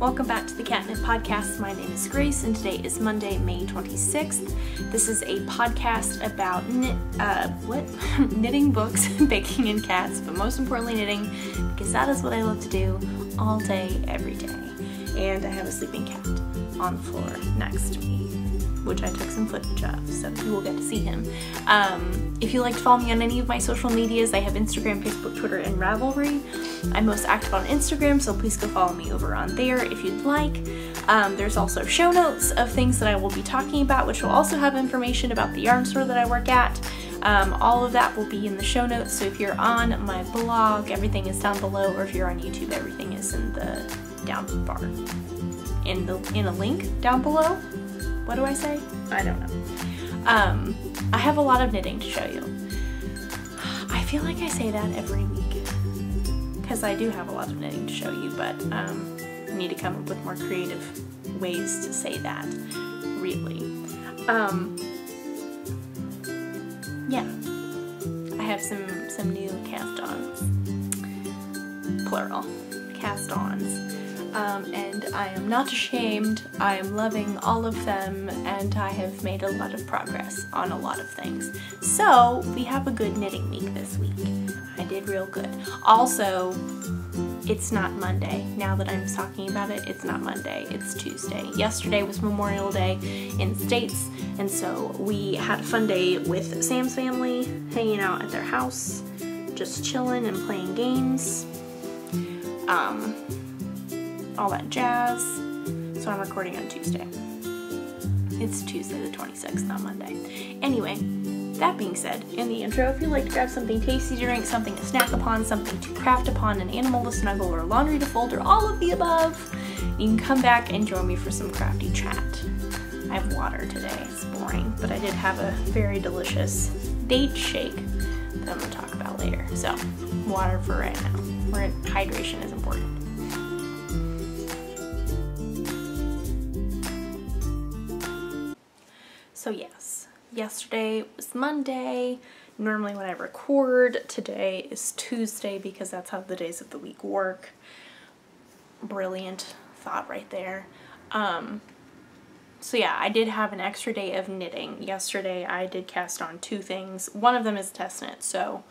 Welcome back to the Cat Knit Podcast. My name is Grace, and today is Monday, May 26th. This is a podcast about knit, uh, what? knitting books, baking, and cats, but most importantly, knitting, because that is what I love to do all day, every day. And I have a sleeping cat on the floor next to me which I took some footage of, so you will get to see him. Um, if you'd like to follow me on any of my social medias, I have Instagram, Facebook, Twitter, and Ravelry. I'm most active on Instagram, so please go follow me over on there if you'd like. Um, there's also show notes of things that I will be talking about, which will also have information about the yarn store that I work at. Um, all of that will be in the show notes, so if you're on my blog, everything is down below, or if you're on YouTube, everything is in the down bar. In the in a link down below. What do I say? I don't know. Um, I have a lot of knitting to show you. I feel like I say that every week because I do have a lot of knitting to show you, but um, I need to come up with more creative ways to say that, really. Um, yeah, I have some, some new cast-ons, plural, cast-ons um, and I am not ashamed. I am loving all of them and I have made a lot of progress on a lot of things. So we have a good knitting week this week. I did real good. Also, it's not Monday. Now that I'm talking about it, it's not Monday, it's Tuesday. Yesterday was Memorial Day in States, and so we had a fun day with Sam's family, hanging out at their house, just chilling and playing games. Um, all that jazz. So I'm recording on Tuesday. It's Tuesday the 26th, not Monday. Anyway, that being said, in the intro, if you'd like to grab something tasty to drink, something to snack upon, something to craft upon, an animal to snuggle, or laundry to fold, or all of the above, you can come back and join me for some crafty chat. I have water today, it's boring, but I did have a very delicious date shake that I'm gonna talk about later. So, water for right now, where hydration is important. So yes, yesterday was Monday. Normally when I record, today is Tuesday because that's how the days of the week work. Brilliant thought right there. Um, so yeah, I did have an extra day of knitting. Yesterday I did cast on two things. One of them is test knit, so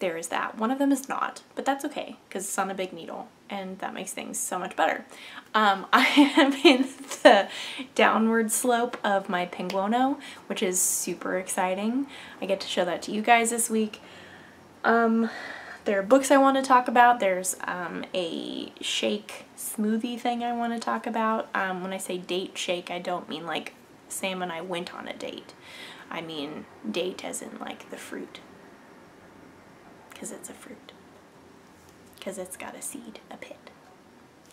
there is that. One of them is not, but that's okay because it's on a big needle and that makes things so much better. Um, I am in the downward slope of my Penguono, which is super exciting. I get to show that to you guys this week. Um, there are books I want to talk about. There's um, a shake smoothie thing I want to talk about. Um, when I say date shake, I don't mean like Sam and I went on a date. I mean date as in like the fruit because it's a fruit. Because it's got a seed, a pit.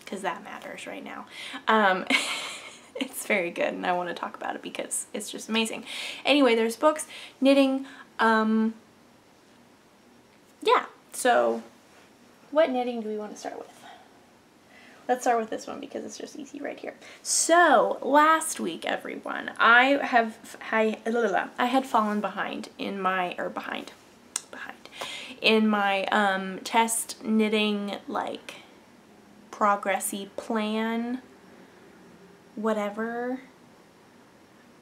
Because that matters right now. Um, it's very good and I want to talk about it because it's just amazing. Anyway, there's books, knitting, um, yeah. So what knitting do we want to start with? Let's start with this one because it's just easy right here. So last week, everyone, I have I, I had fallen behind in my or behind in my um, test knitting like progressy plan whatever.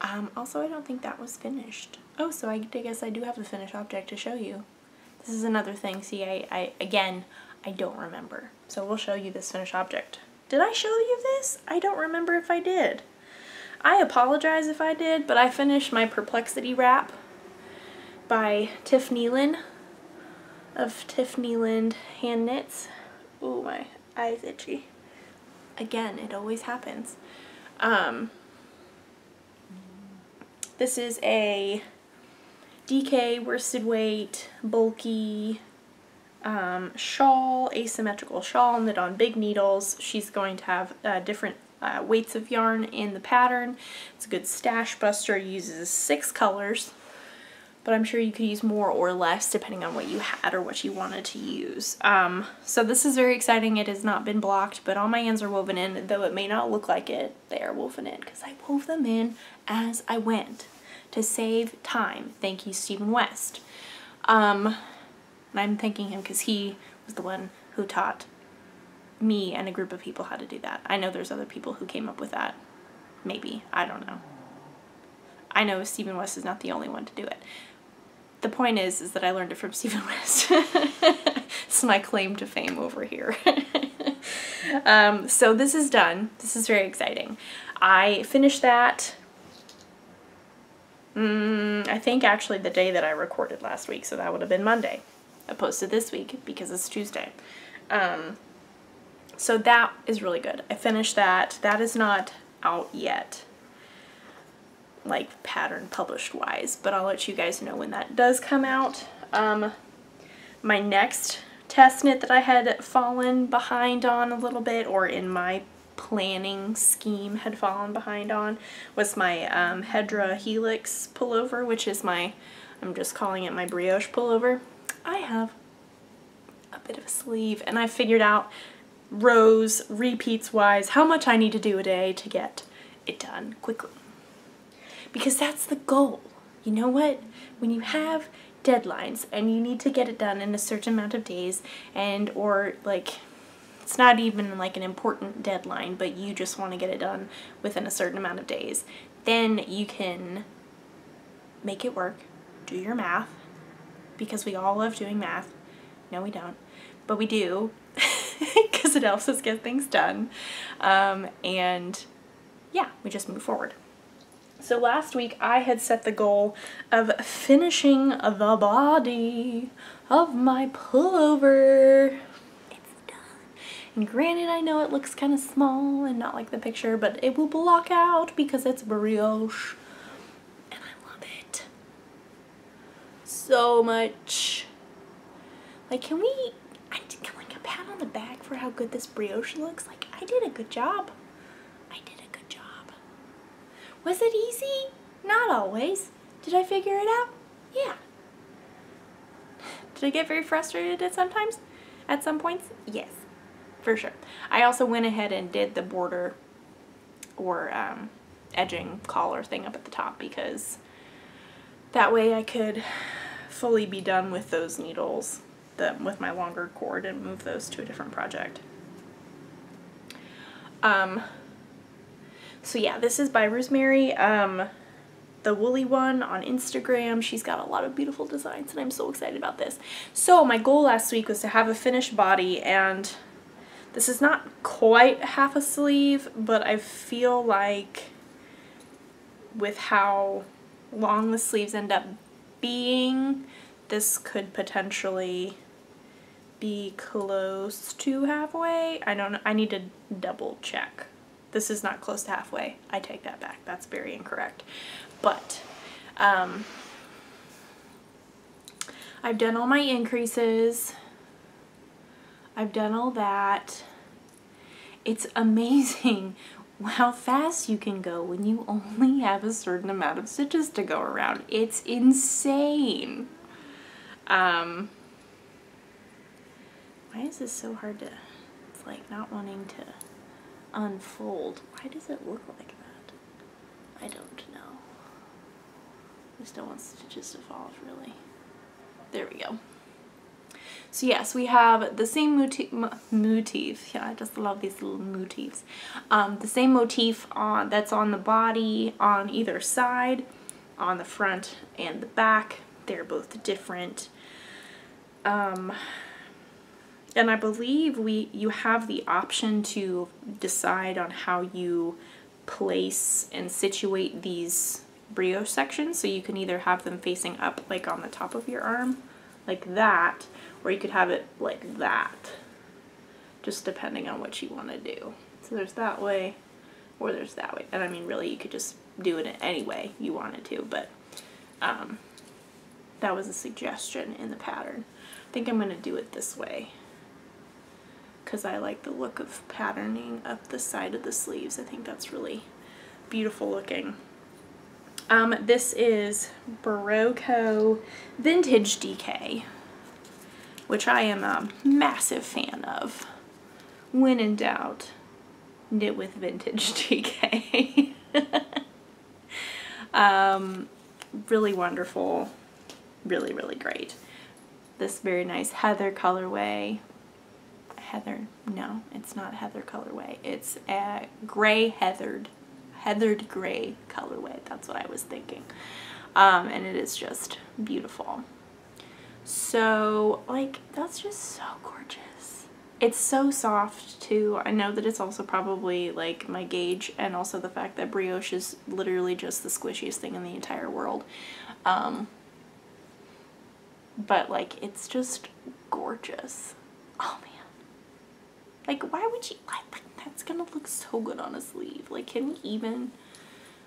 Um, also I don't think that was finished. Oh so I guess I do have the finished object to show you. This is another thing. See I, I again I don't remember. So we'll show you this finished object. Did I show you this? I don't remember if I did. I apologize if I did but I finished my perplexity wrap by Tiff Nealon of Tiff Nealon hand knits. Oh, my eyes itchy. Again, it always happens. Um, this is a DK worsted weight, bulky um, shawl, asymmetrical shawl knit on big needles. She's going to have uh, different uh, weights of yarn in the pattern. It's a good stash buster, uses six colors but I'm sure you could use more or less depending on what you had or what you wanted to use. Um, so this is very exciting. It has not been blocked, but all my ends are woven in, though it may not look like it. They are woven in because I wove them in as I went to save time. Thank you, Stephen West. Um, and I'm thanking him because he was the one who taught me and a group of people how to do that. I know there's other people who came up with that. Maybe. I don't know. I know Stephen West is not the only one to do it. The point is, is that I learned it from Stephen West. it's my claim to fame over here. um, so this is done. This is very exciting. I finished that Mm, I think actually the day that I recorded last week, so that would have been Monday. I posted this week because it's Tuesday. Um, so that is really good. I finished that. That is not out yet, like pattern published wise, but I'll let you guys know when that does come out. Um, my next test knit that I had fallen behind on a little bit, or in my planning scheme had fallen behind on was my um, Hedera Helix pullover, which is my, I'm just calling it my brioche pullover. I have a bit of a sleeve and I figured out rows, repeats wise, how much I need to do a day to get it done quickly. Because that's the goal. You know what? When you have deadlines and you need to get it done in a certain amount of days and or like it's not even like an important deadline, but you just want to get it done within a certain amount of days, then you can make it work, do your math, because we all love doing math. No, we don't, but we do, because it helps us get things done. Um, and yeah, we just move forward. So last week I had set the goal of finishing the body of my pullover. It's done. And granted, I know it looks kind of small and not like the picture, but it will block out because it's brioche. And I love it so much. Like, can we, I can like a pat on the back for how good this brioche looks? Like, I did a good job. I did a good job. Was it easy? Not always. Did I figure it out? Yeah. Did I get very frustrated at sometimes? At some points? Yes for sure. I also went ahead and did the border or um, edging collar thing up at the top because that way I could fully be done with those needles the, with my longer cord and move those to a different project. Um, so yeah, this is by Rosemary. Um, the woolly one on Instagram. She's got a lot of beautiful designs and I'm so excited about this. So my goal last week was to have a finished body and this is not quite half a sleeve, but I feel like with how long the sleeves end up being, this could potentially be close to halfway. I don't know. I need to double check. This is not close to halfway. I take that back. That's very incorrect. But um, I've done all my increases. I've done all that. It's amazing how fast you can go when you only have a certain amount of stitches to go around. It's insane. Um, why is this so hard to, it's like not wanting to unfold. Why does it look like that? I don't know. Just don't want stitches to fall off really. There we go. So yes, we have the same motif, motif. yeah, I just love these little motifs. Um, the same motif on that's on the body on either side, on the front and the back. They're both different. Um, and I believe we you have the option to decide on how you place and situate these brioche sections. So you can either have them facing up like on the top of your arm, like that, or you could have it like that, just depending on what you want to do. So there's that way, or there's that way. And I mean, really, you could just do it any way you wanted to, but um, that was a suggestion in the pattern. I think I'm going to do it this way because I like the look of patterning up the side of the sleeves. I think that's really beautiful looking. Um, this is Berroco Vintage DK which I am a massive fan of. When in doubt, knit with vintage DK. um, really wonderful, really, really great. This very nice heather colorway, heather. No, it's not heather colorway. It's a gray heathered, heathered gray colorway. That's what I was thinking. Um, and it is just beautiful. So, like, that's just so gorgeous. It's so soft, too. I know that it's also probably, like, my gauge, and also the fact that brioche is literally just the squishiest thing in the entire world. Um, but, like, it's just gorgeous. Oh, man. Like, why would you, like, that's gonna look so good on a sleeve. Like, can we even,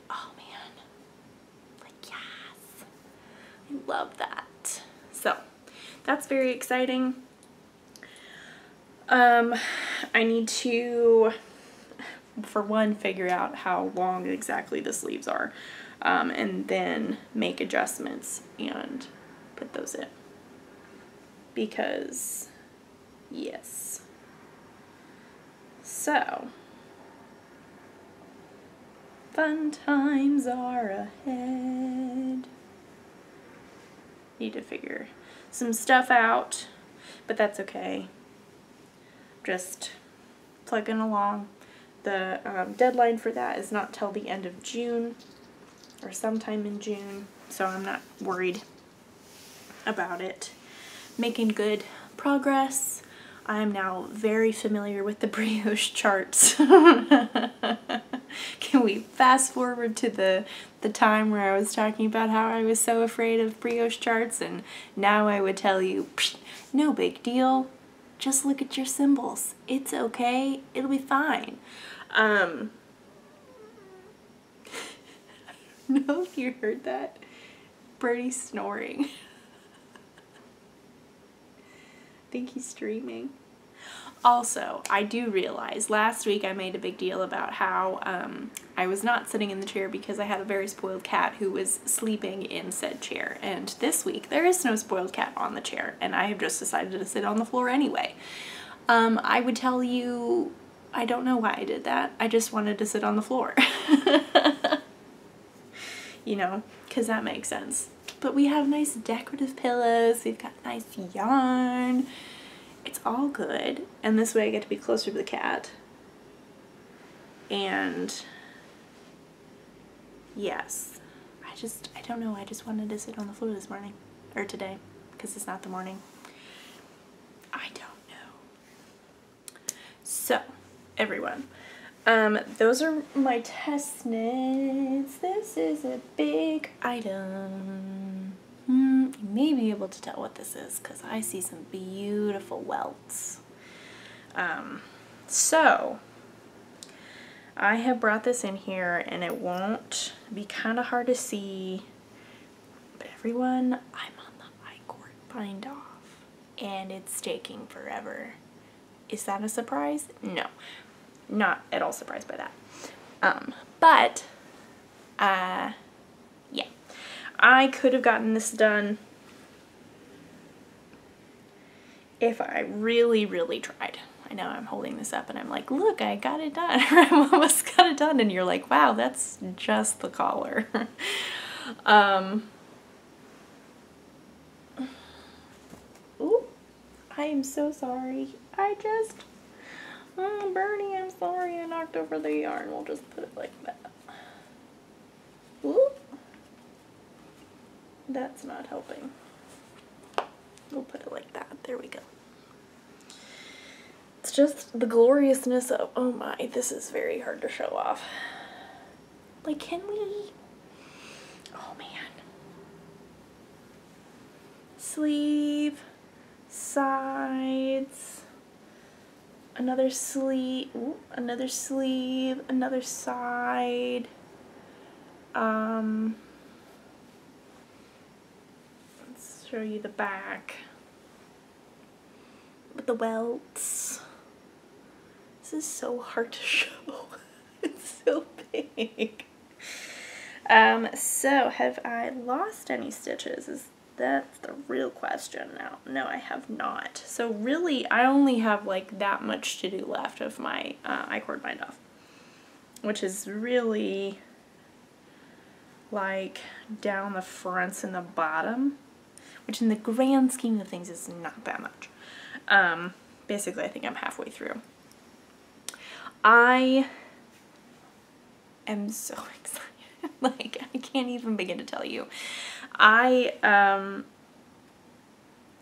oh, man. Like, yes. I love that. So that's very exciting. Um, I need to, for one, figure out how long exactly the sleeves are, um, and then make adjustments and put those in. Because, yes. So, fun times are ahead need to figure some stuff out, but that's okay. Just plugging along. The um, deadline for that is not till the end of June or sometime in June, so I'm not worried about it. Making good progress. I am now very familiar with the brioche charts. Can we fast forward to the the time where I was talking about how I was so afraid of brioche charts and now I would tell you, no big deal. Just look at your symbols. It's okay. It'll be fine. Um, know if you heard that. Birdie snoring. I think he's streaming. Also, I do realize last week I made a big deal about how um, I was not sitting in the chair because I had a very spoiled cat who was sleeping in said chair. And this week there is no spoiled cat on the chair and I have just decided to sit on the floor anyway. Um, I would tell you, I don't know why I did that. I just wanted to sit on the floor. you know, because that makes sense. But we have nice decorative pillows. We've got nice yarn it's all good. And this way I get to be closer to the cat. And yes, I just, I don't know, I just wanted to sit on the floor this morning, or today, because it's not the morning. I don't know. So, everyone, um, those are my test knits. This is a big item. You may be able to tell what this is because I see some beautiful welts. Um, so, I have brought this in here and it won't be kind of hard to see, but everyone, I'm on the I-cord bind off and it's taking forever. Is that a surprise? No, not at all surprised by that. Um, but, uh, I could have gotten this done if I really, really tried. I know I'm holding this up and I'm like, look, I got it done. I almost got it done. And you're like, wow, that's just the collar. um, ooh, I am so sorry. I just, oh, Bernie, I'm sorry I knocked over the yarn. We'll just put it like that. Ooh. That's not helping. We'll put it like that. There we go. It's just the gloriousness of, oh my, this is very hard to show off. Like, can we? Oh man. Sleeve, sides, another sleeve, ooh, another sleeve, another side. Um, show you the back with the welts. This is so hard to show. it's so big. Um, so have I lost any stitches? Is that's the real question now. No, I have not. So really, I only have like that much to do left of my uh, I-cord bind off, which is really like down the fronts and the bottom which in the grand scheme of things is not that much. Um, basically I think I'm halfway through. I am so excited. like I can't even begin to tell you. I um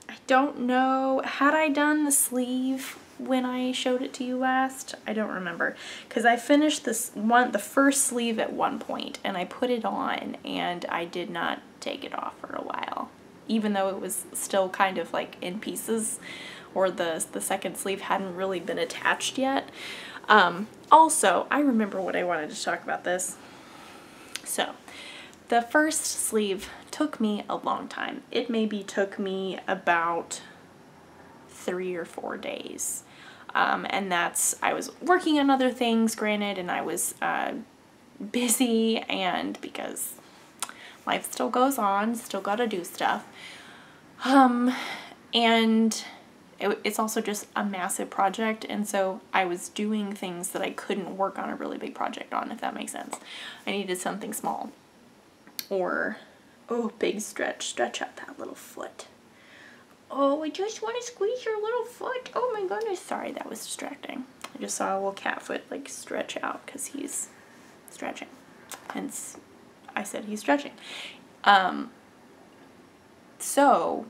I don't know had I done the sleeve when I showed it to you last. I don't remember because I finished this one the first sleeve at one point and I put it on and I did not take it off for a while even though it was still kind of like in pieces or the the second sleeve hadn't really been attached yet. Um, also, I remember what I wanted to talk about this. So, the first sleeve took me a long time. It maybe took me about three or four days. Um, and that's, I was working on other things, granted, and I was uh, busy and because life still goes on, still gotta do stuff. Um, and it, it's also just a massive project and so I was doing things that I couldn't work on a really big project on, if that makes sense. I needed something small. Or, oh, big stretch, stretch out that little foot. Oh, I just want to squeeze your little foot. Oh my goodness. Sorry, that was distracting. I just saw a little cat foot like stretch out because he's stretching. Hence, I said he's stretching. Um, so,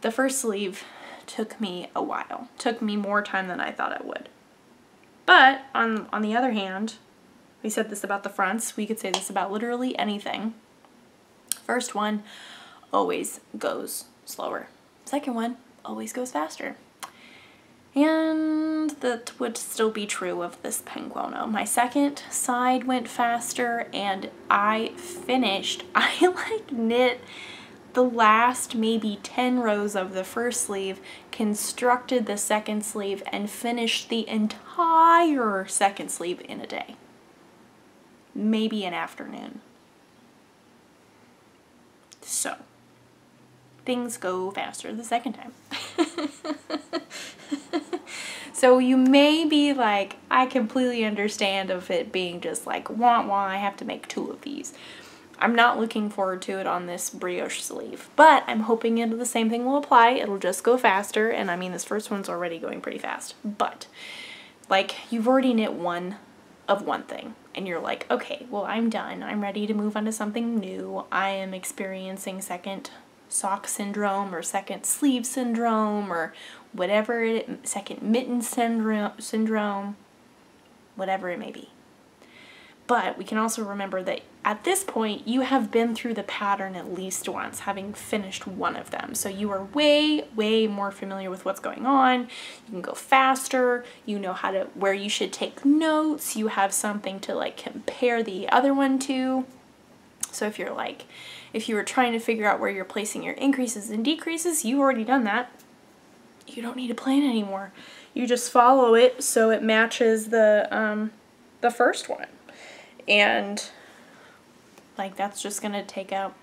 the first sleeve took me a while. Took me more time than I thought it would. But, on, on the other hand, we said this about the fronts. We could say this about literally anything. First one always goes slower. Second one always goes faster. And that would still be true of this penguono. My second side went faster and I finished, I like knit the last maybe 10 rows of the first sleeve, constructed the second sleeve, and finished the entire second sleeve in a day. Maybe an afternoon. So, things go faster the second time. so you may be like, I completely understand of it being just like, wah wah, I have to make two of these. I'm not looking forward to it on this brioche sleeve, but I'm hoping it, the same thing will apply. It'll just go faster, and I mean, this first one's already going pretty fast, but like, you've already knit one of one thing and you're like, okay, well, I'm done. I'm ready to move on to something new. I am experiencing second sock syndrome or second sleeve syndrome or whatever it, second mitten syndrome, syndrome, whatever it may be. But we can also remember that at this point, you have been through the pattern at least once, having finished one of them. So you are way, way more familiar with what's going on. You can go faster. You know how to, where you should take notes. You have something to like compare the other one to. So if you're like, if you were trying to figure out where you're placing your increases and decreases, you've already done that. You don't need a plan anymore. You just follow it so it matches the, um, the first one. And like that's just going to take out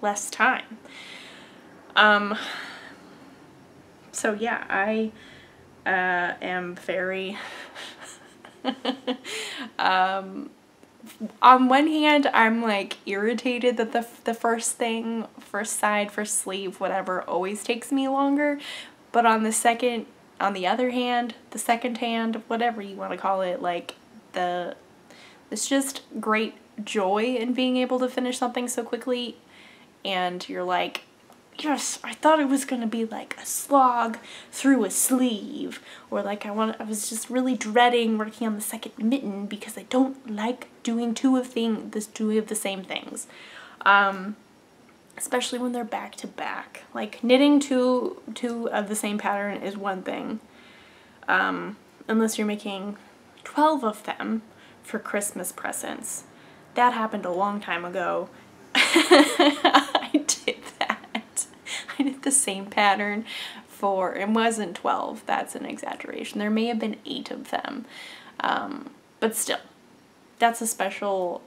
less time. Um, so yeah, I uh, am very um, on one hand, I'm like irritated that the, the first thing, first side, first sleeve, whatever, always takes me longer. But on the second, on the other hand, the second hand, whatever you want to call it, like the, it's just great joy in being able to finish something so quickly. And you're like, yes, I thought it was gonna be like a slog through a sleeve, or like I want. I was just really dreading working on the second mitten because I don't like doing two of thing this two of the same things, um, especially when they're back to back. Like knitting two two of the same pattern is one thing, um, unless you're making twelve of them for Christmas presents. That happened a long time ago. I did that. I did the same pattern for, it wasn't 12, that's an exaggeration. There may have been eight of them, um, but still, that's a special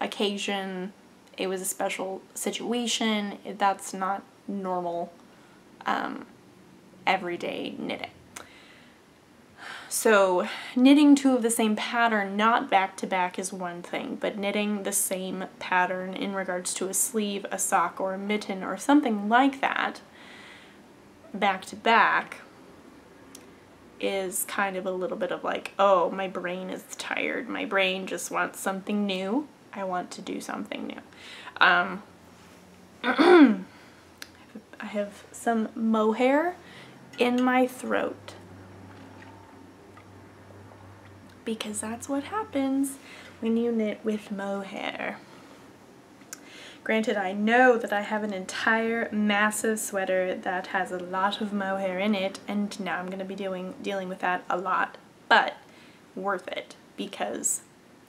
occasion. It was a special situation. That's not normal, um, everyday knitting. So knitting two of the same pattern, not back to back is one thing, but knitting the same pattern in regards to a sleeve, a sock, or a mitten, or something like that, back to back, is kind of a little bit of like, oh, my brain is tired. My brain just wants something new. I want to do something new. Um, I have some mohair in my throat because that's what happens when you knit with mohair. Granted, I know that I have an entire massive sweater that has a lot of mohair in it, and now I'm going to be doing dealing with that a lot, but worth it because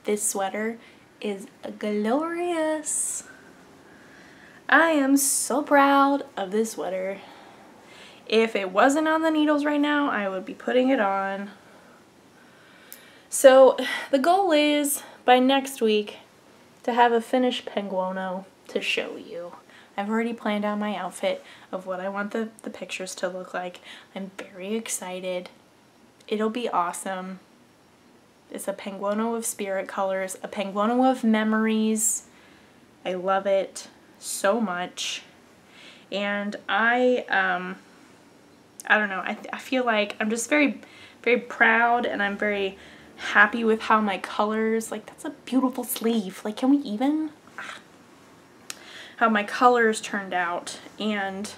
this sweater is glorious. I am so proud of this sweater. If it wasn't on the needles right now, I would be putting it on. So the goal is by next week to have a finished penguono to show you. I've already planned out my outfit of what I want the, the pictures to look like. I'm very excited. It'll be awesome. It's a penguono of spirit colors, a penguono of memories. I love it so much. And I, um, I don't know, I, I feel like I'm just very, very proud and I'm very happy with how my colors, like that's a beautiful sleeve. Like can we even? how my colors turned out and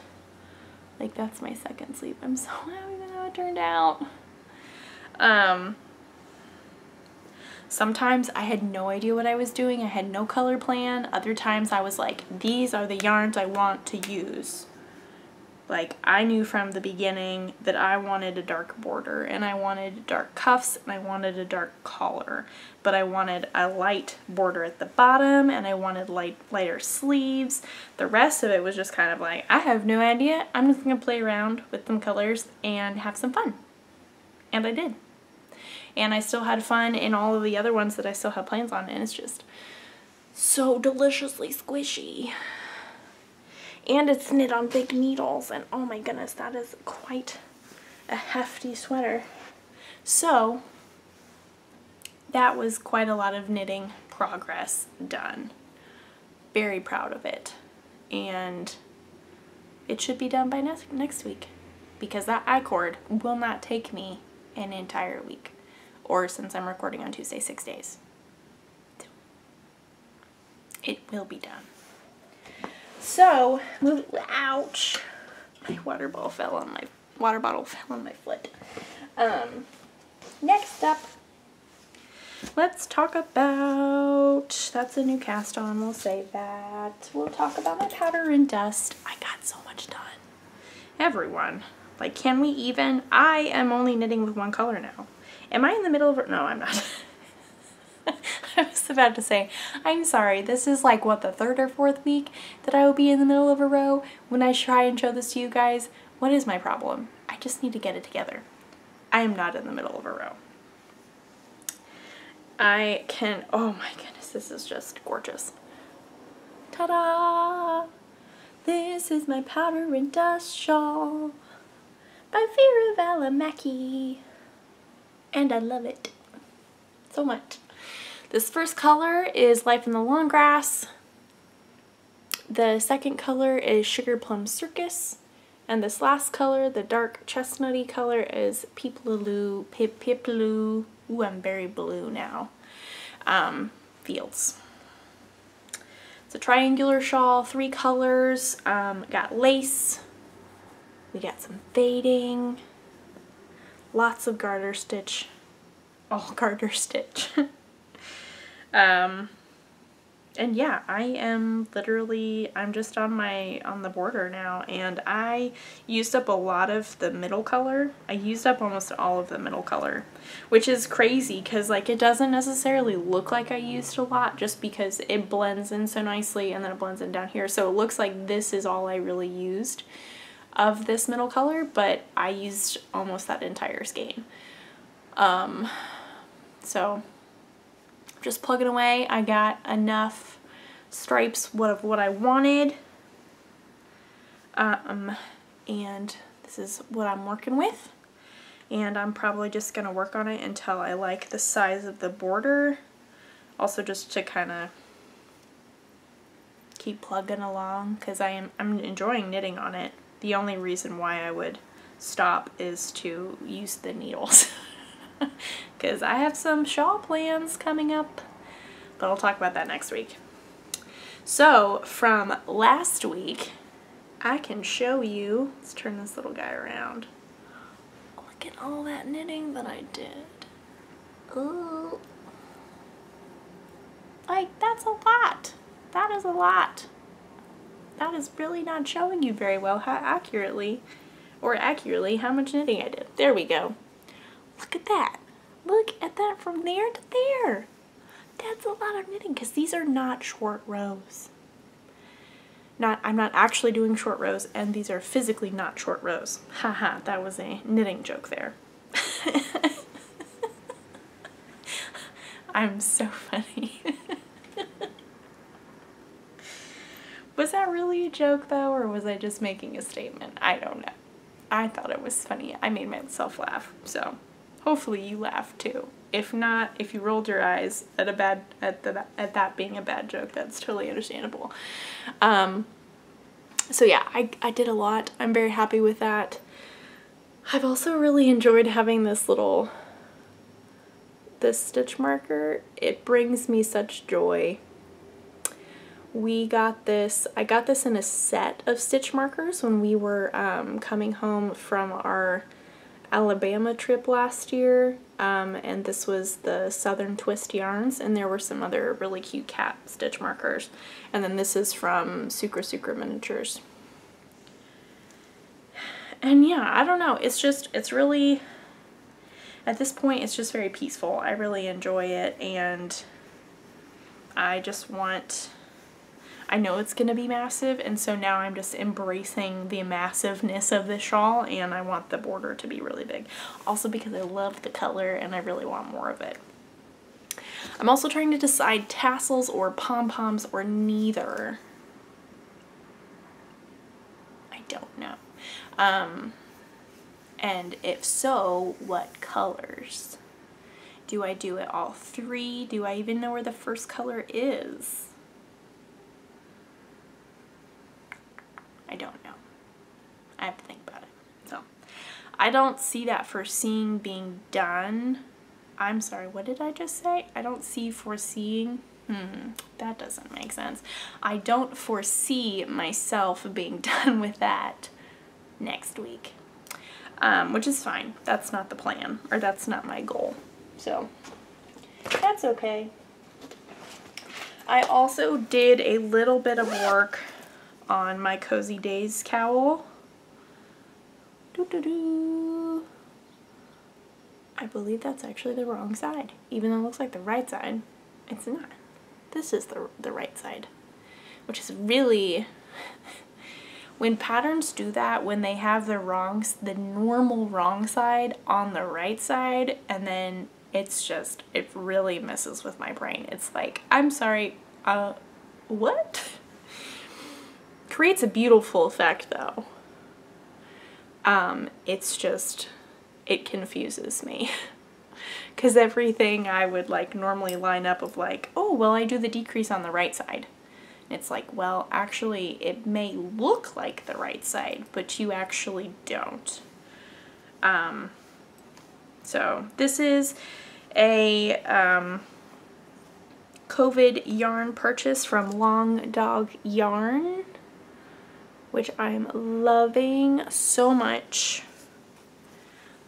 like that's my second sleeve. I'm so happy with how it turned out. Um, sometimes I had no idea what I was doing. I had no color plan. Other times I was like, these are the yarns I want to use. Like I knew from the beginning that I wanted a dark border and I wanted dark cuffs and I wanted a dark collar. But I wanted a light border at the bottom and I wanted light lighter sleeves. The rest of it was just kind of like, I have no idea. I'm just to play around with some colors and have some fun. And I did. And I still had fun in all of the other ones that I still have plans on and it's just so deliciously squishy. And it's knit on big needles and oh my goodness that is quite a hefty sweater. So that was quite a lot of knitting progress done. Very proud of it. And it should be done by next next week because that I-cord will not take me an entire week or since I'm recording on Tuesday six days it will be done so, ouch, my water bottle fell on my, water bottle fell on my foot. Um, next up, let's talk about, that's a new cast on, we'll save that. We'll talk about my powder and dust. I got so much done. Everyone, like can we even, I am only knitting with one color now. Am I in the middle of, no I'm not. I was about to say, I'm sorry, this is like, what, the third or fourth week that I will be in the middle of a row when I try and show this to you guys? What is my problem? I just need to get it together. I am not in the middle of a row. I can, oh my goodness, this is just gorgeous. Ta-da! This is my powder and dust shawl by Veera Välimäki. And I love it so much. This first color is Life in the Long Grass. The second color is Sugar Plum Circus. And this last color, the dark chestnutty color, is Piplaloo, Pip ooh, I'm very blue now, um, Fields. It's a triangular shawl, three colors, um, got lace, we got some fading, lots of garter stitch, all garter stitch. Um, and yeah, I am literally, I'm just on my, on the border now and I used up a lot of the middle color. I used up almost all of the middle color, which is crazy because like it doesn't necessarily look like I used a lot just because it blends in so nicely and then it blends in down here. So it looks like this is all I really used of this middle color, but I used almost that entire skein. Um, so just plugging away. I got enough stripes of what I wanted. Um, and this is what I'm working with. And I'm probably just going to work on it until I like the size of the border. Also just to kind of keep plugging along because I am I'm enjoying knitting on it. The only reason why I would stop is to use the needles. Because I have some shawl plans coming up, but I'll talk about that next week. So from last week, I can show you, let's turn this little guy around. Oh, look at all that knitting that I did. Ooh. Like, that's a lot. That is a lot. That is really not showing you very well how accurately, or accurately, how much knitting I did. There we go. Look at that. Look at that from there to there. That's a lot of knitting because these are not short rows. Not, I'm not actually doing short rows and these are physically not short rows. Haha, that was a knitting joke there. I'm so funny. was that really a joke though or was I just making a statement? I don't know. I thought it was funny. I made myself laugh. So hopefully you laugh too. If not, if you rolled your eyes at a bad at the at that being a bad joke, that's totally understandable. Um, so yeah, I, I did a lot. I'm very happy with that. I've also really enjoyed having this little this stitch marker. It brings me such joy. We got this, I got this in a set of stitch markers when we were um, coming home from our Alabama trip last year um, and this was the Southern Twist yarns and there were some other really cute cat stitch markers and then this is from Sucra Sucra Miniatures. And yeah, I don't know, it's just, it's really, at this point it's just very peaceful. I really enjoy it and I just want I know it's going to be massive and so now I'm just embracing the massiveness of this shawl and I want the border to be really big. Also because I love the color and I really want more of it. I'm also trying to decide tassels or pom-poms or neither. I don't know. Um, and if so, what colors? Do I do it all three? Do I even know where the first color is? I don't know. I have to think about it. So I don't see that foreseeing being done. I'm sorry, what did I just say? I don't see foreseeing. Hmm, that doesn't make sense. I don't foresee myself being done with that next week. Um, which is fine. That's not the plan, or that's not my goal. So, that's okay. I also did a little bit of work on my Cozy Days cowl. Doo -doo -doo. I believe that's actually the wrong side. Even though it looks like the right side, it's not. This is the, the right side, which is really, when patterns do that, when they have the wrong, the normal wrong side on the right side, and then it's just, it really messes with my brain. It's like, I'm sorry, uh, what? Creates a beautiful effect though. Um, it's just, it confuses me. Because everything I would like normally line up of like, oh, well, I do the decrease on the right side. And it's like, well, actually, it may look like the right side, but you actually don't. Um, so this is a um, COVID yarn purchase from Long Dog Yarn which I'm loving so much.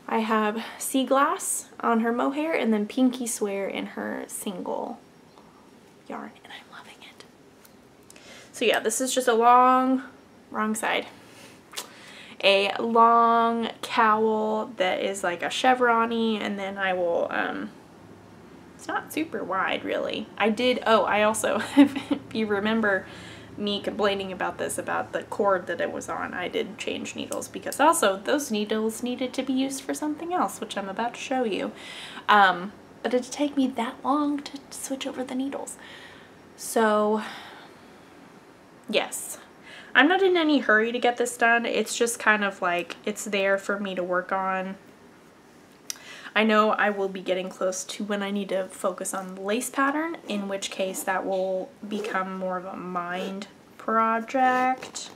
I have Sea Glass on her mohair and then Pinky Swear in her single yarn and I'm loving it. So yeah, this is just a long, wrong side, a long cowl that is like a chevron and then I will, um, it's not super wide really. I did, oh, I also, if you remember, me complaining about this, about the cord that it was on, I did change needles because also those needles needed to be used for something else, which I'm about to show you. Um, but it did take me that long to switch over the needles. So, yes. I'm not in any hurry to get this done. It's just kind of like, it's there for me to work on I know I will be getting close to when I need to focus on the lace pattern, in which case that will become more of a mind project.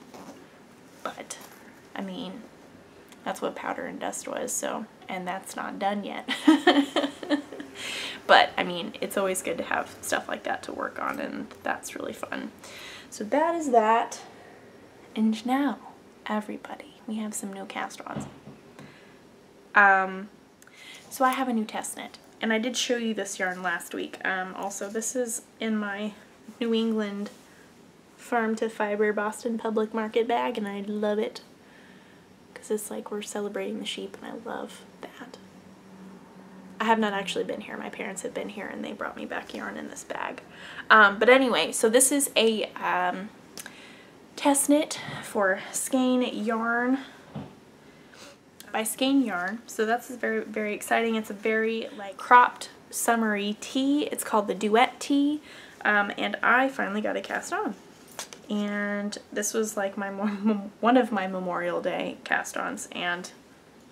But, I mean, That's what powder and dust was, so, and that's not done yet. but, I mean, it's always good to have stuff like that to work on, and that's really fun. So that is that. And now, everybody, we have some new cast-ons. Um, so I have a new test knit, and I did show you this yarn last week. Um, also, this is in my New England Farm to Fiber Boston Public Market bag, and I love it because it's like we're celebrating the sheep and I love that. I have not actually been here. My parents have been here and they brought me back yarn in this bag. Um, but anyway, so this is a um, test knit for Skein Yarn by Skein Yarn. So that's very, very exciting. It's a very like cropped summery tee. It's called the Duet Tee. Um, and I finally got a cast on and this was like my one of my Memorial Day cast-ons and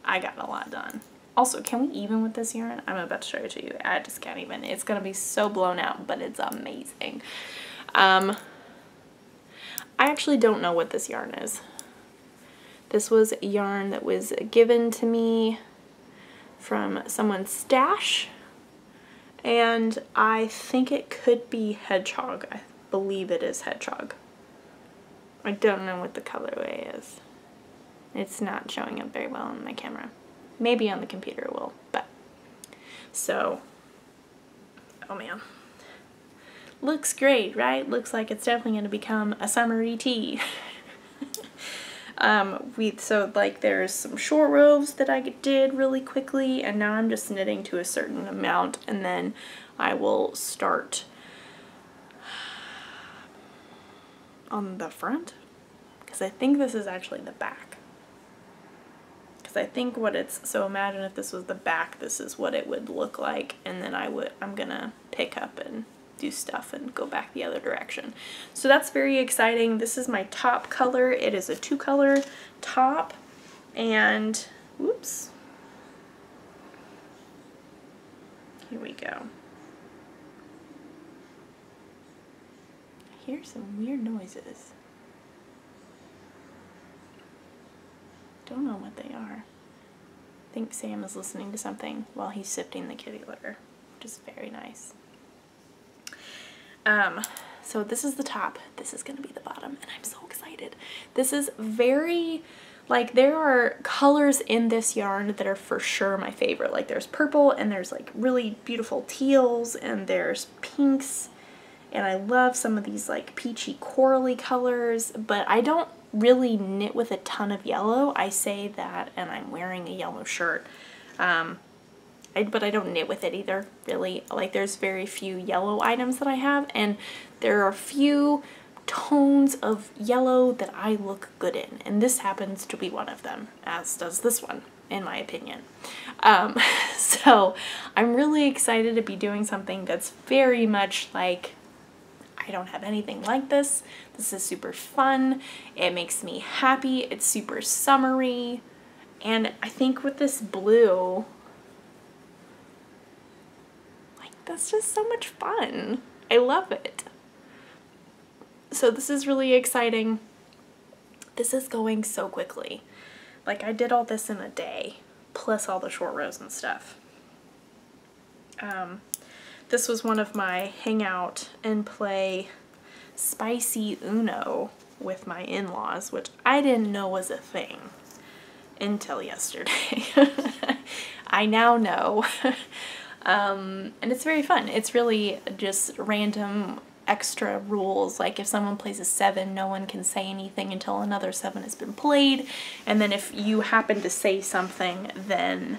I got a lot done. Also, can we even with this yarn? I'm about to show it to you. I just can't even. It's going to be so blown out, but it's amazing. Um, I actually don't know what this yarn is. This was yarn that was given to me from someone's stash, and I think it could be Hedgehog. I believe it is Hedgehog. I don't know what the colorway is. It's not showing up very well on my camera. Maybe on the computer it will, but. So, oh man. Looks great, right? Looks like it's definitely going to become a summery tee. um, we So like there's some short rows that I did really quickly and now I'm just knitting to a certain amount and then I will start on the front because I think this is actually the back. Because I think what it's so imagine if this was the back this is what it would look like and then I would I'm gonna pick up and do stuff and go back the other direction so that's very exciting this is my top color it is a two color top and whoops here we go I hear some weird noises. Don't know what they are. I think Sam is listening to something while he's sifting the kitty litter, which is very nice. Um, so this is the top. This is going to be the bottom, and I'm so excited. This is very, like, there are colors in this yarn that are for sure my favorite. Like, there's purple, and there's, like, really beautiful teals, and there's pinks, and I love some of these like peachy corally colors, but I don't really knit with a ton of yellow. I say that and I'm wearing a yellow shirt. Um, I, but I don't knit with it either, really. Like there's very few yellow items that I have and there are a few tones of yellow that I look good in and this happens to be one of them, as does this one in my opinion. Um, so I'm really excited to be doing something that's very much like I don't have anything like this. This is super fun. It makes me happy. It's super summery. And I think with this blue, like that's just so much fun. I love it. So this is really exciting. This is going so quickly. Like I did all this in a day, plus all the short rows and stuff. Um, this was one of my hangout and play spicy Uno with my in-laws, which I didn't know was a thing until yesterday. I now know. um, and it's very fun. It's really just random extra rules like if someone plays a seven no one can say anything until another seven has been played and then if you happen to say something then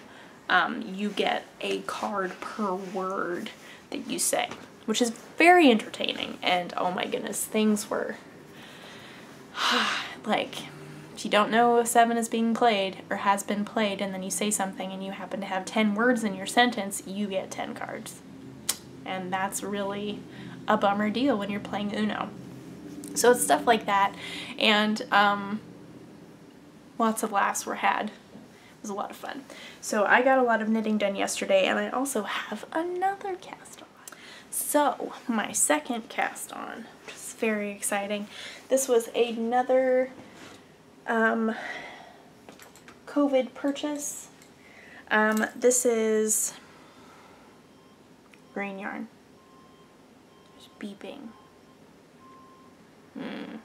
um, you get a card per word that you say, which is very entertaining. And oh my goodness, things were like, if you don't know if seven is being played or has been played, and then you say something and you happen to have 10 words in your sentence, you get 10 cards. And that's really a bummer deal when you're playing Uno. So it's stuff like that. And um, lots of laughs were had It was a lot of fun. So I got a lot of knitting done yesterday and I also have another cast on. So my second cast on, which is very exciting. This was another um, post-COVID purchase. Um, this is green yarn. Just beeping. Hmm.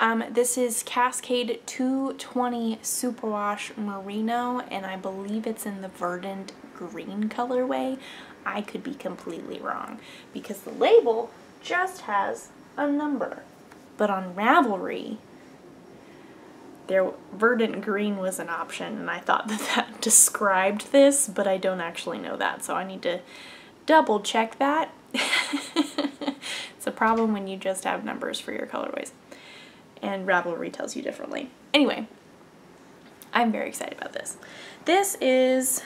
Um, this is Cascade 220 Superwash Merino, and I believe it's in the verdant green colorway. I could be completely wrong because the label just has a number. But on Ravelry, their verdant green was an option, and I thought that that described this, but I don't actually know that, so I need to double check that. it's a problem when you just have numbers for your colorways and Ravelry tells you differently. Anyway, I'm very excited about this. This is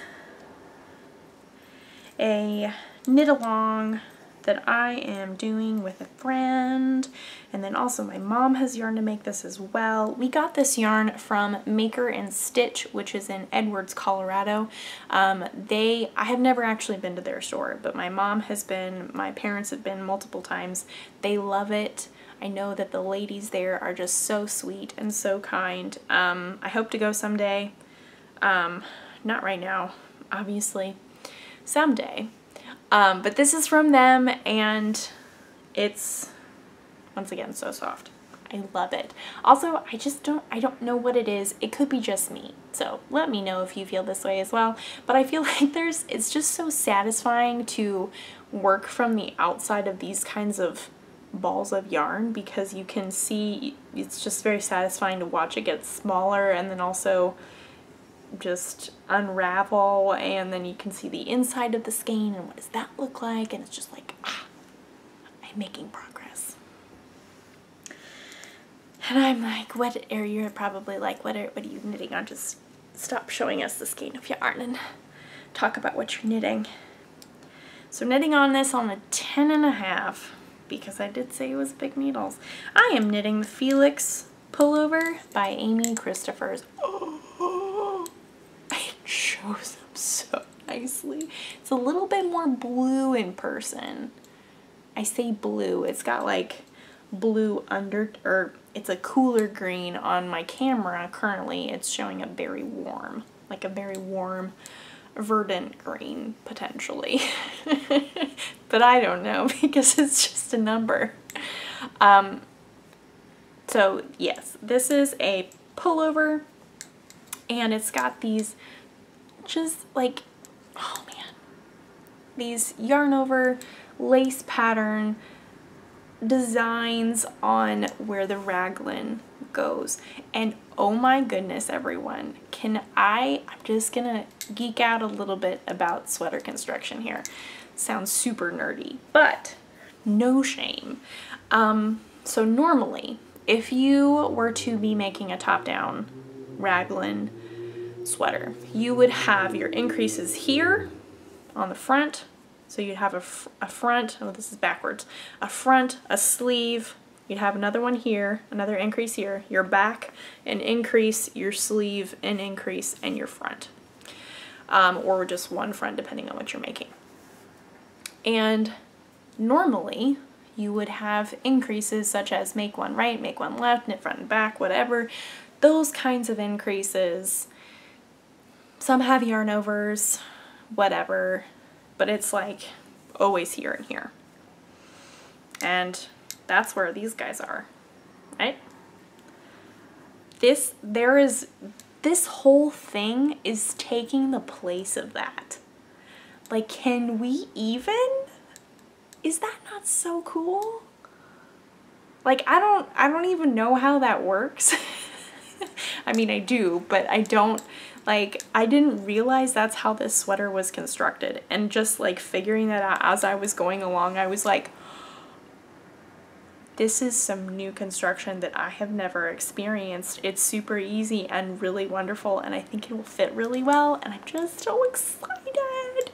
a knit along that I am doing with a friend and then also my mom has yarn to make this as well. We got this yarn from Maker and Stitch which is in Edwards, Colorado. Um, they, I have never actually been to their store but my mom has been, my parents have been multiple times. They love it. I know that the ladies there are just so sweet and so kind. Um, I hope to go someday. Um, not right now, obviously. Someday. Um, but this is from them and it's, once again, so soft. I love it. Also, I just don't, I don't know what it is. It could be just me. So let me know if you feel this way as well. But I feel like there's, it's just so satisfying to work from the outside of these kinds of balls of yarn because you can see it's just very satisfying to watch it get smaller and then also just unravel and then you can see the inside of the skein and what does that look like and it's just like ah, I'm making progress. And I'm like, what are you probably like, what are, what are you knitting on? Just stop showing us the skein of yarn and talk about what you're knitting. So knitting on this on a 10 and a half because I did say it was big needles. I am knitting the Felix pullover by Amy Christoffers. Oh, shows up so nicely. It's a little bit more blue in person. I say blue. It's got like blue under, or it's a cooler green on my camera currently. It's showing up very warm, like a very warm verdant green potentially but I don't know because it's just a number um, so yes this is a pullover and it's got these just like oh man. These yarn over lace pattern designs on where the raglan goes. And oh my goodness everyone can I I'm just gonna geek out a little bit about sweater construction here. Sounds super nerdy but no shame. Um, so normally if you were to be making a top down raglan sweater you would have your increases here on the front so you'd have a, a front, oh this is backwards, a front, a sleeve, you'd have another one here, another increase here, your back, an increase, your sleeve, an increase, and your front. Um, or just one front depending on what you're making. And normally you would have increases such as make one right, make one left, knit front and back, whatever. Those kinds of increases. Some have yarn overs, whatever but it's like always here and here. And that's where these guys are, right? This, there is, this whole thing is taking the place of that. Like, can we even? Is that not so cool? Like, I don't, I don't even know how that works. I mean, I do, but I don't, like, I didn't realize that's how this sweater was constructed. And just like figuring that out as I was going along, I was like, this is some new construction that I have never experienced. It's super easy and really wonderful and I think it will fit really well and I'm just so excited.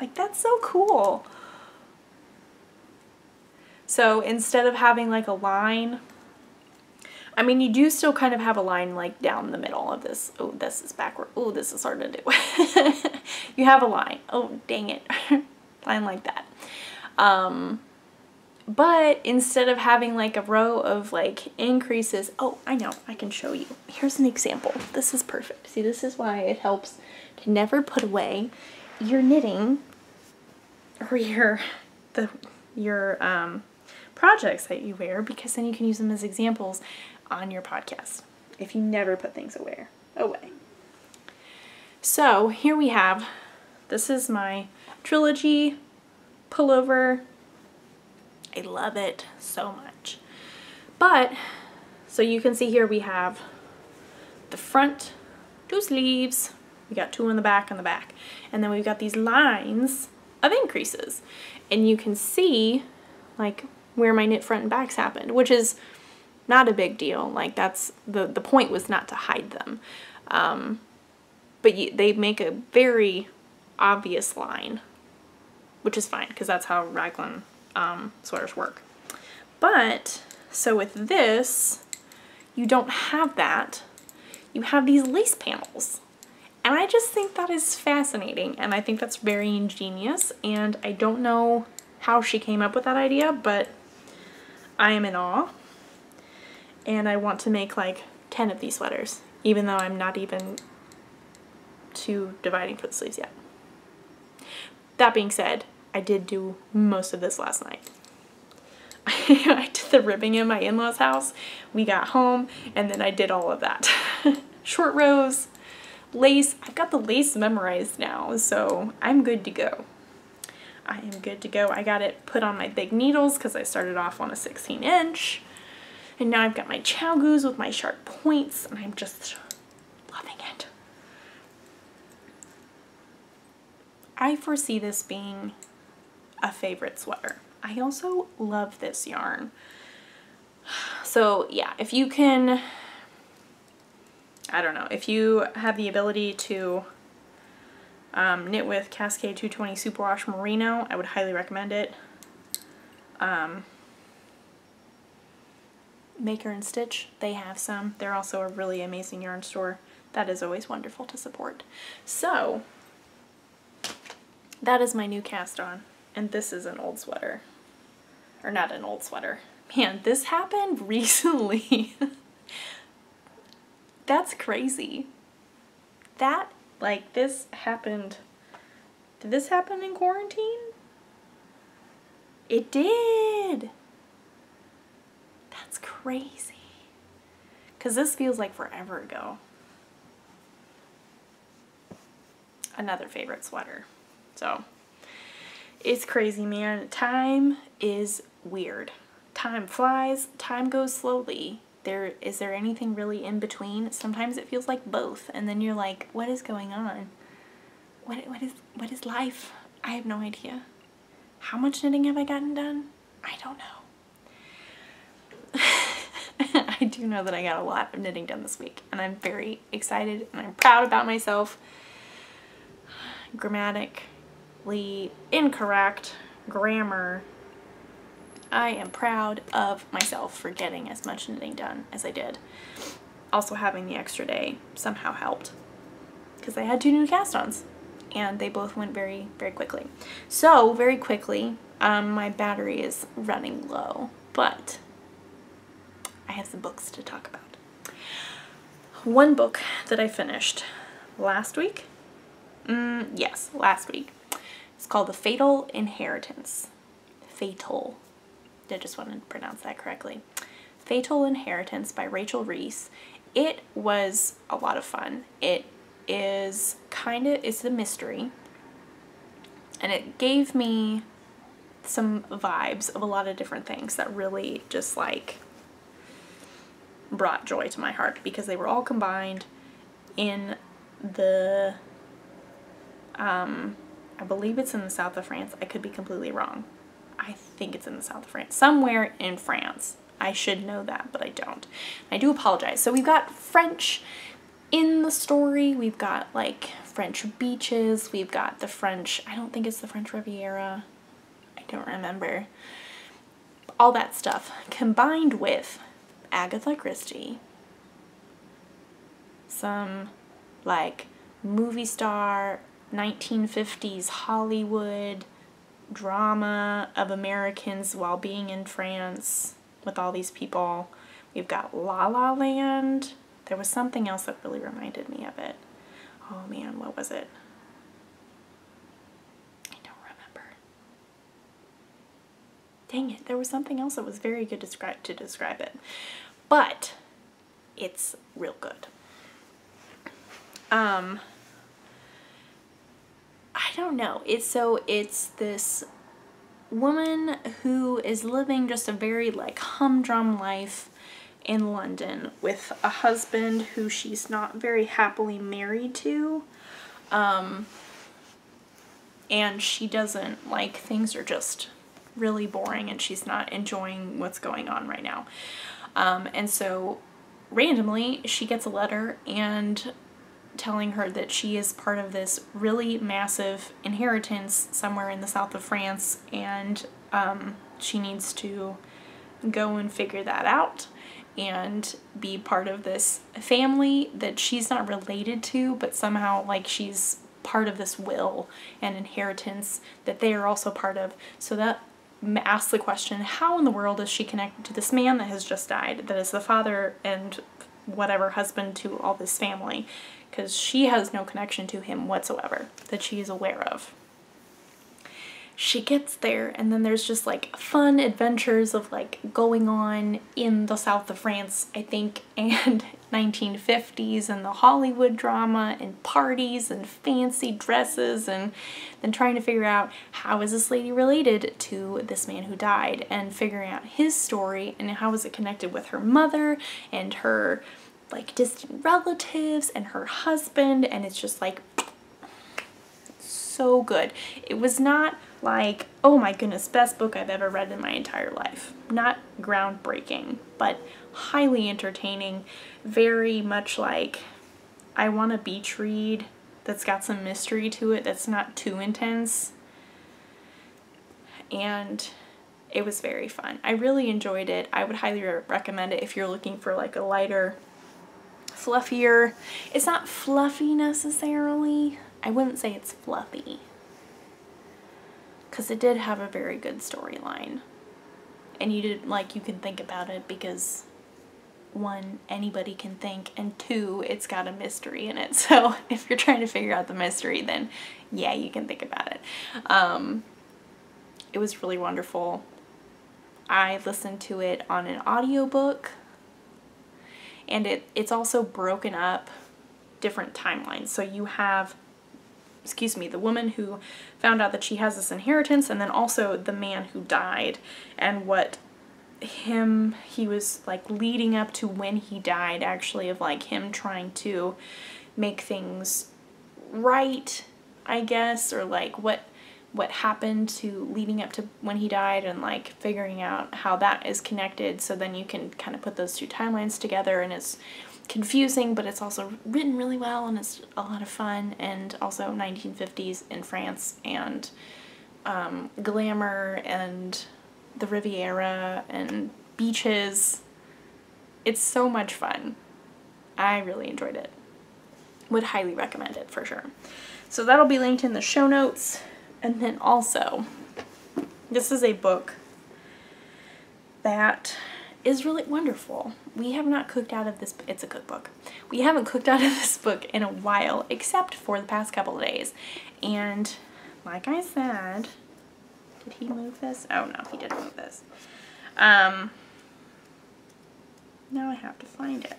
Like that's so cool. So instead of having like a line I mean, you do still kind of have a line like down the middle of this. Oh, this is backward. Oh, this is hard to do. you have a line. Oh, dang it. line like that. Um, but instead of having like a row of like increases, oh, I know, I can show you. Here's an example. This is perfect. See, this is why it helps to never put away your knitting or your, the, your, um, projects that you wear because then you can use them as examples on your podcast if you never put things away. away. So here we have, this is my trilogy pullover. I love it so much. But, so you can see here we have the front two sleeves. We got two on the back on the back. And then we've got these lines of increases. And you can see like where my knit front and backs happened, which is not a big deal. Like that's the the point was not to hide them, um, but you, they make a very obvious line, which is fine because that's how raglan um, sweaters work. But so with this, you don't have that. You have these lace panels. And I just think that is fascinating and I think that's very ingenious and I don't know how she came up with that idea, but I am in awe. And I want to make like 10 of these sweaters, even though I'm not even to dividing for the sleeves yet. That being said, I did do most of this last night. I did the ribbing in my in-laws house. We got home and then I did all of that. Short rows, lace. I've got the lace memorized now, so I'm good to go. I am good to go. I got it put on my big needles because I started off on a 16 inch. And now I've got my chow ChiaoGoos with my sharp points and I'm just loving it. I foresee this being a favorite sweater. I also love this yarn. So yeah, if you can, I don't know, if you have the ability to um, knit with Cascade 220 Superwash Merino. I would highly recommend it. Um, Maker and Stitch, they have some. They're also a really amazing yarn store. That is always wonderful to support. So, that is my new cast on. And this is an old sweater. Or not an old sweater. Man, this happened recently. That's crazy. That like this happened, did this happen in quarantine? It did. That's crazy. Because this feels like forever ago. Another favorite sweater. So, it's crazy, man. Time is weird. Time flies, time goes slowly there is there anything really in between? Sometimes it feels like both and then you're like, what is going on? What what is what is life? I have no idea. How much knitting have I gotten done? I don't know. I do know that I got a lot of knitting done this week and I'm very excited and I'm proud about myself. Grammatically incorrect grammar I am proud of myself for getting as much knitting done as I did. Also having the extra day somehow helped because I had two new cast-ons and they both went very, very quickly. So very quickly, um, my battery is running low, but I have some books to talk about. One book that I finished last week, mm, yes, last week, it's called The Fatal Inheritance. Fatal I just wanted to pronounce that correctly. Fatal Inheritance by Rachel Rhys. It was a lot of fun. It is kind of, it's a mystery. And it gave me some vibes of a lot of different things that really just like brought joy to my heart because they were all combined in the um I believe it's in the south of France. I could be completely wrong. I think it's in the south of France, somewhere in France. I should know that, but I don't. I do apologize. So we've got French in the story. We've got like French beaches. We've got the French, I don't think it's the French Riviera. I don't remember. All that stuff combined with Agatha Christie. Some like movie star 1950s Hollywood drama of Americans while being in France with all these people. We've got La La Land. There was something else that really reminded me of it. Oh man, what was it? I don't remember. Dang it, there was something else that was very good to describe it. But it's real good. Um I don't know. It's so it's this woman who is living just a very like humdrum life in London with a husband who she's not very happily married to. Um, and she doesn't like things are just really boring and she's not enjoying what's going on right now. Um, and so randomly she gets a letter and telling her that she is part of this really massive inheritance somewhere in the south of France and um, she needs to go and figure that out and be part of this family that she's not related to but somehow like she's part of this will and inheritance that they are also part of so that asks the question how in the world is she connected to this man that has just died that is the father and whatever husband to all this family because she has no connection to him whatsoever that she is aware of. She gets there and then there's just like fun adventures of like going on in the south of France, I think, and 1950s and the Hollywood drama and parties and fancy dresses and then trying to figure out how is this lady related to this man who died and figuring out his story and how is it connected with her mother and her like distant relatives and her husband and it's just like so good. It was not like, oh my goodness, best book I've ever read in my entire life. Not groundbreaking, but highly entertaining, very much like I want a beach read that's got some mystery to it that's not too intense. And it was very fun. I really enjoyed it. I would highly recommend it if you're looking for like a lighter fluffier. It's not fluffy necessarily. I wouldn't say it's fluffy. Because it did have a very good storyline. And you did, like, you can think about it because one, anybody can think, and two, it's got a mystery in it. So if you're trying to figure out the mystery, then yeah, you can think about it. Um, it was really wonderful. I listened to it on an audiobook and it, it's also broken up different timelines. So you have, excuse me, the woman who found out that she has this inheritance and then also the man who died and what him, he was like leading up to when he died actually of like him trying to make things right, I guess, or like what what happened to leading up to when he died and like figuring out how that is connected. So then you can kind of put those two timelines together and it's confusing but it's also written really well and it's a lot of fun and also 1950s in France and um, glamour and the Riviera and beaches. It's so much fun. I really enjoyed it. Would highly recommend it for sure. So that'll be linked in the show notes. And then also, this is a book that is really wonderful. We have not cooked out of this, it's a cookbook. We haven't cooked out of this book in a while, except for the past couple of days. And like I said, did he move this? Oh no, he didn't move this. Um, now I have to find it.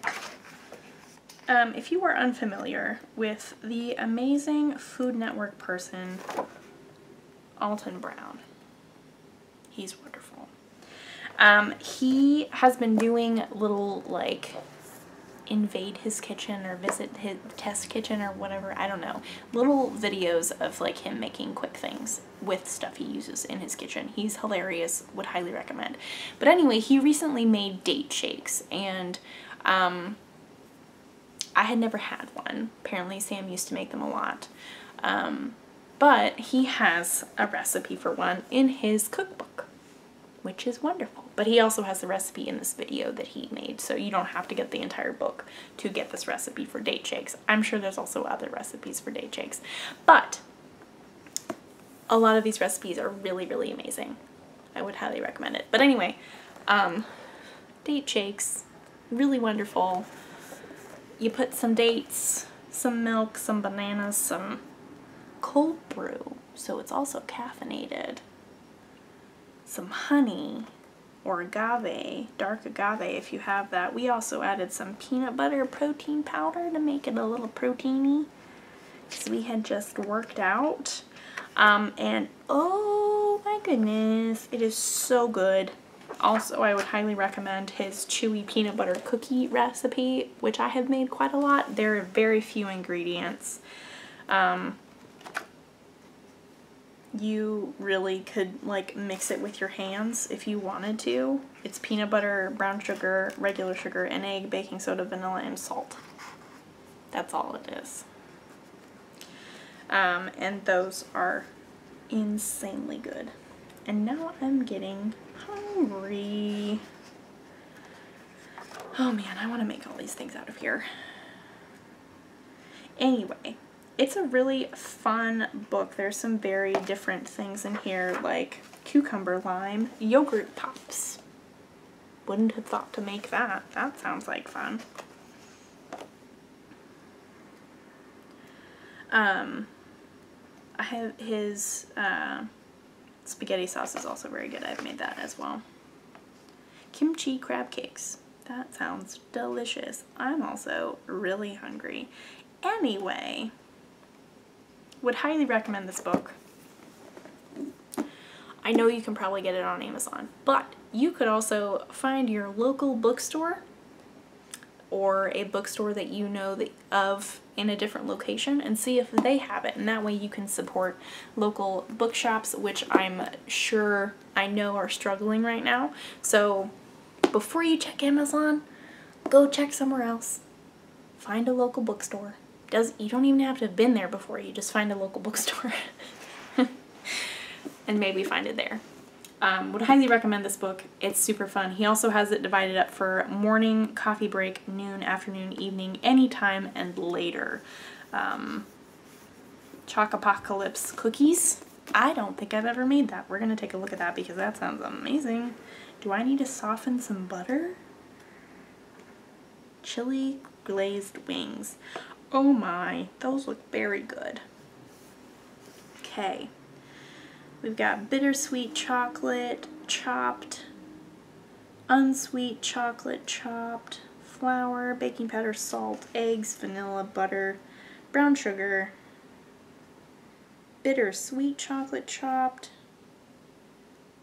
Um, if you are unfamiliar with the amazing Food Network person Alton Brown. He's wonderful. Um, he has been doing little like invade his kitchen or visit his test kitchen or whatever, I don't know. Little videos of like him making quick things with stuff he uses in his kitchen. He's hilarious, would highly recommend. But anyway, he recently made date shakes and um, I had never had one. Apparently Sam used to make them a lot. Um, but he has a recipe for one in his cookbook, which is wonderful. But he also has the recipe in this video that he made, so you don't have to get the entire book to get this recipe for date shakes. I'm sure there's also other recipes for date shakes. But a lot of these recipes are really, really amazing. I would highly recommend it. But anyway, um, date shakes, really wonderful. You put some dates, some milk, some bananas, some cold brew, so it's also caffeinated, some honey, or agave, dark agave if you have that. We also added some peanut butter protein powder to make it a little proteiny because we had just worked out. Um, and oh my goodness, it is so good. Also, I would highly recommend his chewy peanut butter cookie recipe, which I have made quite a lot. There are very few ingredients. Um, you really could like mix it with your hands if you wanted to. It's peanut butter, brown sugar, regular sugar, an egg, baking soda, vanilla, and salt. That's all it is. Um, and those are insanely good. And now I'm getting hungry. Oh man, I want to make all these things out of here. Anyway, it's a really fun book. There's some very different things in here like cucumber lime, yogurt pops. Wouldn't have thought to make that. That sounds like fun. Um, I have his uh, spaghetti sauce is also very good. I've made that as well. Kimchi crab cakes. That sounds delicious. I'm also really hungry. Anyway, would highly recommend this book. I know you can probably get it on Amazon, but you could also find your local bookstore or a bookstore that you know of in a different location and see if they have it. And that way you can support local bookshops which I'm sure I know are struggling right now. So before you check Amazon go check somewhere else. Find a local bookstore does you don't even have to have been there before. You just find a local bookstore and maybe find it there. Um, would highly recommend this book. It's super fun. He also has it divided up for morning, coffee break, noon, afternoon, evening, anytime, and later. Um, Chocopocalypse cookies. I don't think I've ever made that. We're going to take a look at that because that sounds amazing. Do I need to soften some butter? Chili glazed wings. Oh my, those look very good. Okay, we've got bittersweet chocolate chopped, unsweet chocolate chopped, flour, baking powder, salt, eggs, vanilla, butter, brown sugar, bittersweet chocolate chopped,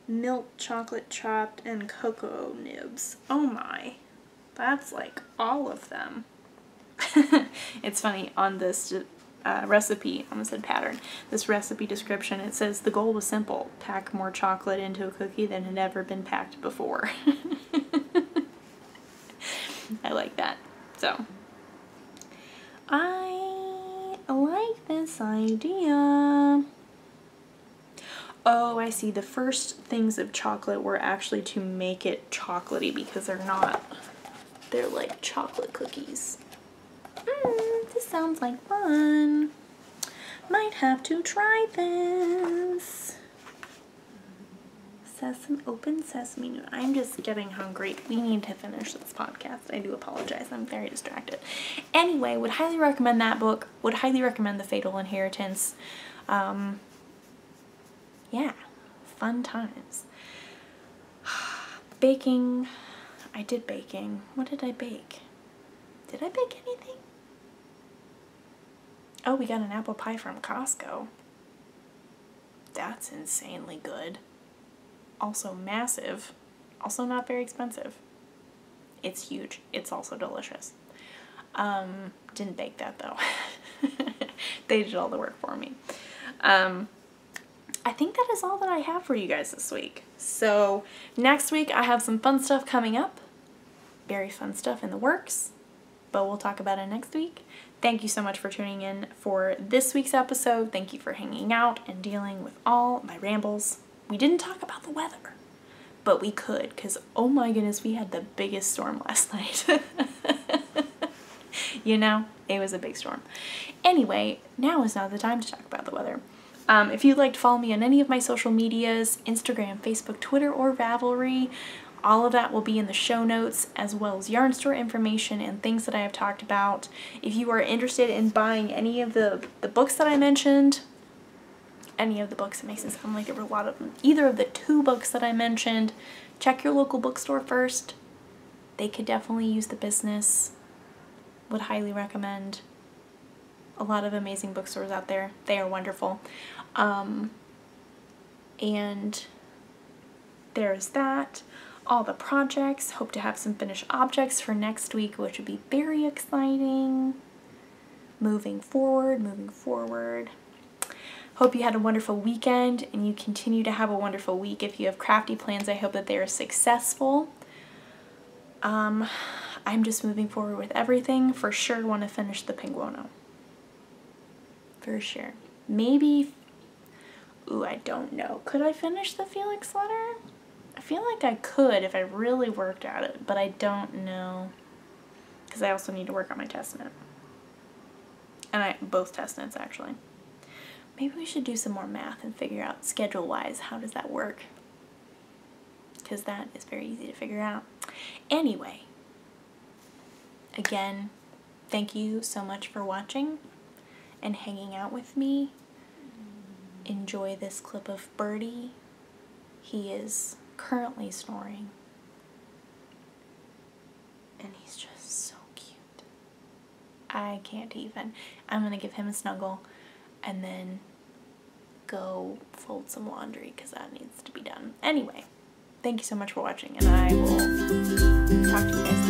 milk chocolate chopped, and cocoa nibs. Oh my, that's like all of them. it's funny on this uh, recipe, almost said pattern, this recipe description, it says the goal was simple, pack more chocolate into a cookie than had ever been packed before. I like that. So, I like this idea. Oh, I see. The first things of chocolate were actually to make it chocolatey because they're not, they're like chocolate cookies. Mm, this sounds like fun. Might have to try this. Sesame, open sesame. I'm just getting hungry. We need to finish this podcast. I do apologize. I'm very distracted. Anyway, would highly recommend that book. Would highly recommend The Fatal Inheritance. Um, yeah, fun times. baking. I did baking. What did I bake? Did I bake anything? Oh, we got an apple pie from Costco. That's insanely good. Also massive. Also not very expensive. It's huge. It's also delicious. Um, didn't bake that though. they did all the work for me. Um, I think that is all that I have for you guys this week. So next week I have some fun stuff coming up. Very fun stuff in the works, but we'll talk about it next week. Thank you so much for tuning in for this week's episode. Thank you for hanging out and dealing with all my rambles. We didn't talk about the weather, but we could because oh my goodness, we had the biggest storm last night. you know, it was a big storm. Anyway, now is not the time to talk about the weather. Um, if you'd like to follow me on any of my social medias, Instagram, Facebook, Twitter, or Ravelry, all of that will be in the show notes as well as yarn store information and things that I have talked about. If you are interested in buying any of the, the books that I mentioned, any of the books, it makes it sound like there were a lot of them, either of the two books that I mentioned, check your local bookstore first. They could definitely use the business. Would highly recommend. A lot of amazing bookstores out there. They are wonderful. Um, and there's that all the projects. Hope to have some finished objects for next week, which would be very exciting. Moving forward, moving forward. Hope you had a wonderful weekend and you continue to have a wonderful week. If you have crafty plans, I hope that they are successful. Um, I'm just moving forward with everything. For sure want to finish the Penguono. For sure. Maybe, ooh, I don't know. Could I finish the Felix letter? I feel like I could if I really worked at it, but I don't know. Because I also need to work on my test knit. And I both test knits actually. Maybe we should do some more math and figure out schedule-wise how does that work. Because that is very easy to figure out. Anyway, again, thank you so much for watching and hanging out with me. Enjoy this clip of Birdie. He is currently snoring. And he's just so cute. I can't even. I'm going to give him a snuggle and then go fold some laundry because that needs to be done. Anyway, thank you so much for watching and I will talk to you